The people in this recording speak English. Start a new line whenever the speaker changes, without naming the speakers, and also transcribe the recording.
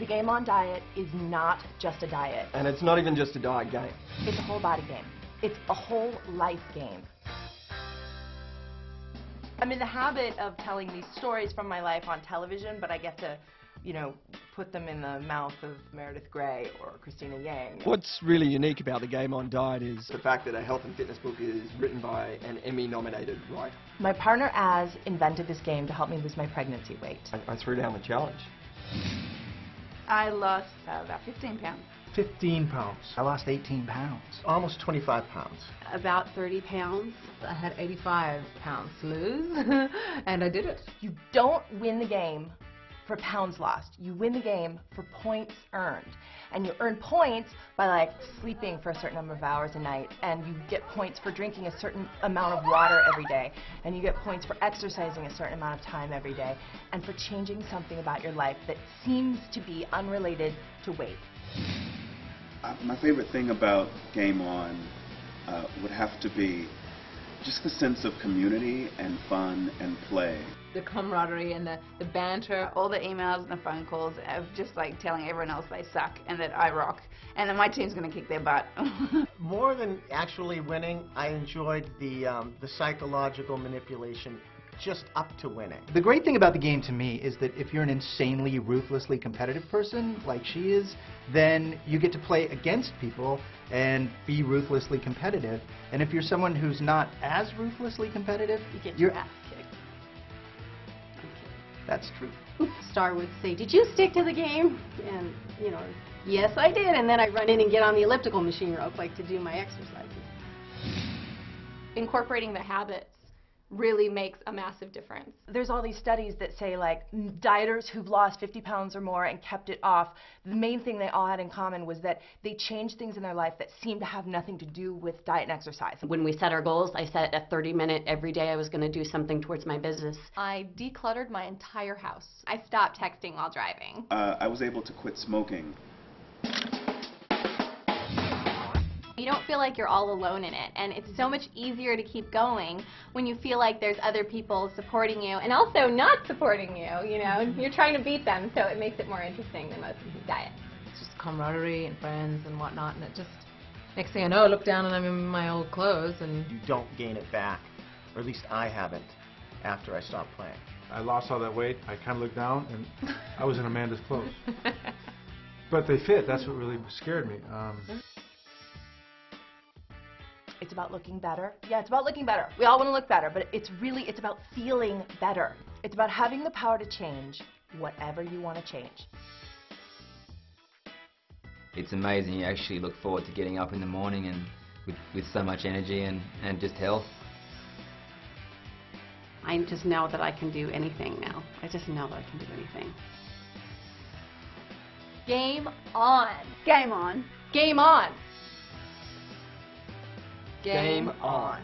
The Game On Diet is not just a diet.
And it's not even just a diet game.
It's a whole body game. It's a whole life game. I'm in the habit of telling these stories from my life on television, but I get to, you know, put them in the mouth of Meredith Grey or Cristina Yang.
What's really unique about the Game On Diet is the fact that a health and fitness book is written by an Emmy-nominated writer.
My partner Az invented this game to help me lose my pregnancy weight.
I, I threw down the challenge.
I lost uh, about 15 pounds.
15 pounds.
I lost 18 pounds.
Almost 25 pounds.
About 30 pounds.
I had 85 pounds to lose, and I did it.
You don't win the game for pounds lost. You win the game for points earned. And you earn points by like sleeping for a certain number of hours a night. And you get points for drinking a certain amount of water every day. And you get points for exercising a certain amount of time every day. And for changing something about your life that seems to be unrelated to weight.
Uh, my favorite thing about Game On uh, would have to be just the sense of community and fun and play.
The camaraderie and the, the banter.
All the emails and the phone calls of just like telling everyone else they suck and that I rock and that my team's going to kick their butt.
More than actually winning, I enjoyed the, um, the psychological manipulation just up to winning.
The great thing about the game to me is that if you're an insanely ruthlessly competitive person like she is, then you get to play against people and be ruthlessly competitive. And if you're someone who's not as ruthlessly competitive,
you get
you're
your ass kicked.
That's true.
Star would say, did you stick to the game? And, you know, yes, I did. And then I run in and get on the elliptical machine real quick to do my exercises.
Incorporating the habits really makes a massive difference.
There's all these studies that say like dieters who've lost 50 pounds or more and kept it off, the main thing they all had in common was that they changed things in their life that seemed to have nothing to do with diet and exercise.
When we set our goals, I set a 30 minute every day I was going to do something towards my business.
I decluttered my entire house. I stopped texting while driving.
Uh, I was able to quit smoking.
You don't feel like you're all alone in it, and it's so much easier to keep going when you feel like there's other people supporting you and also not supporting you, you know, you're trying to beat them, so it makes it more interesting than most diets.
It's just camaraderie and friends and whatnot, and it just, next thing I know, I look down and I'm in my old clothes, and...
You don't gain it back, or at least I haven't, after I stopped playing.
I lost all that weight, I kind of looked down, and I was in Amanda's clothes. but they fit, that's what really scared me. Um,
it's about looking better. Yeah, it's about looking better. We all want to look better, but it's really, it's about feeling better. It's about having the power to change whatever you want to change.
It's amazing. You actually look forward to getting up in the morning and with, with so much energy and, and just health.
I just know that I can do anything now. I just know that I can do anything.
Game on.
Game on.
Game on.
Game on.